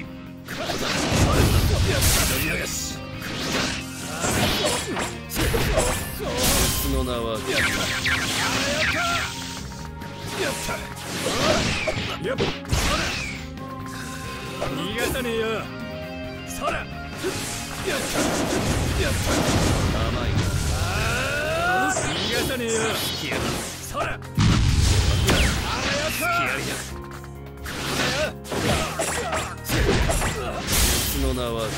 し取り流しその名はやったやったやっ逃がさねえよそらやったやった甘いな逃がさねえよそらあやったの名は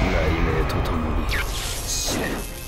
雷鳴とともに死ね。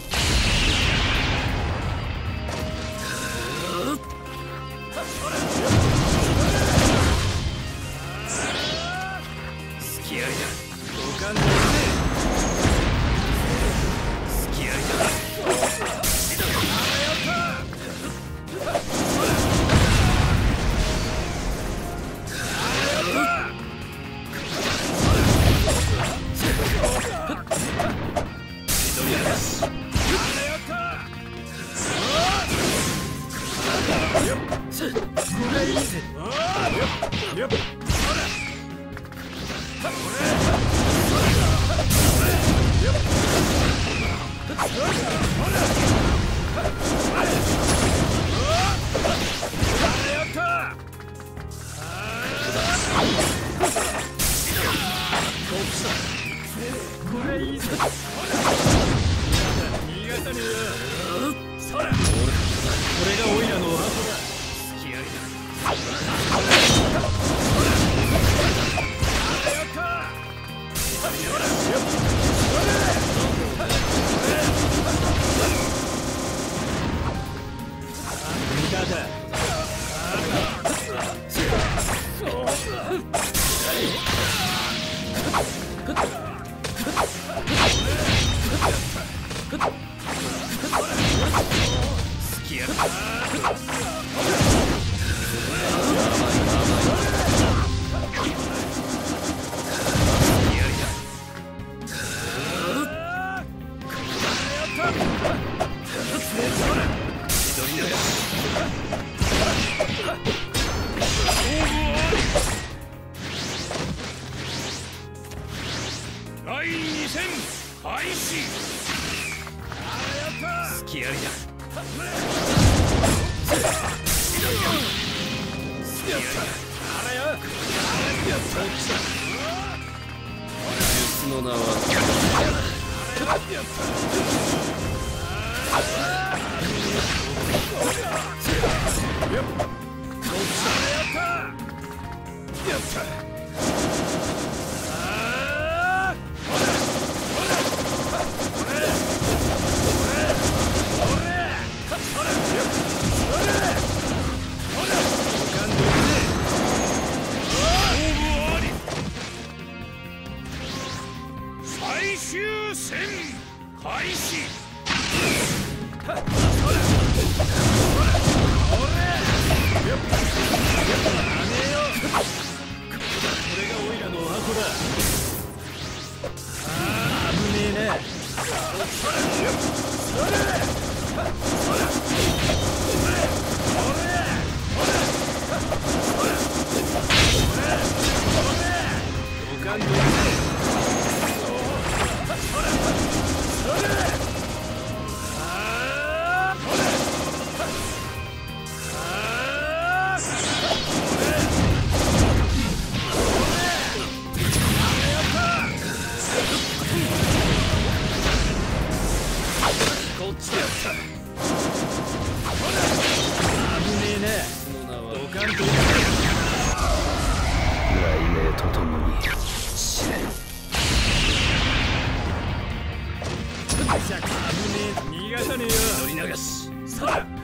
これいいぞ。逃がさねえよだ無駄だ開始。隙ありだ術の名はやった雷鳴とともに。死ねじゃ危ねえ。逃がさねえよ。取り流し。そら